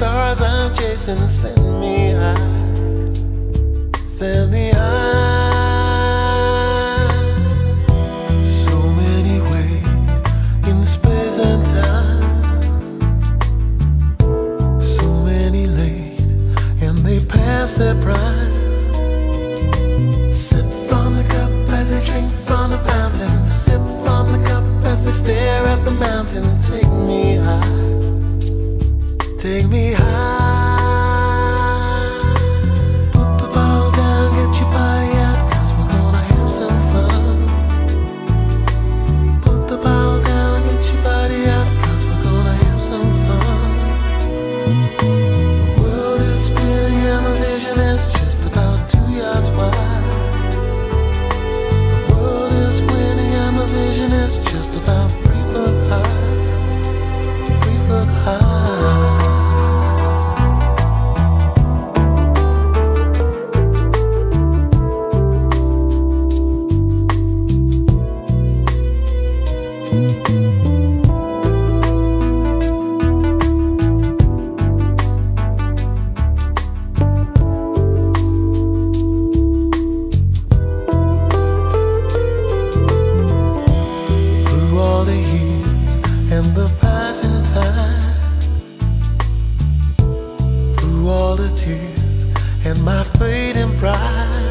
stars I'm chasing. Send me high, send me high. So many ways in space and time. So many late, and they pass their prime. Sip from the cup as they drink from the fountain. Sip from the cup as they stare at the mountain. Take me. Take me high. Put the ball down, get your body we're gonna have some fun. Put the ball down, get your body we're gonna have some fun. The world is spinning and vision is just about two yards wide. The world is and vision is just about rise in through all the tears and my fading pride.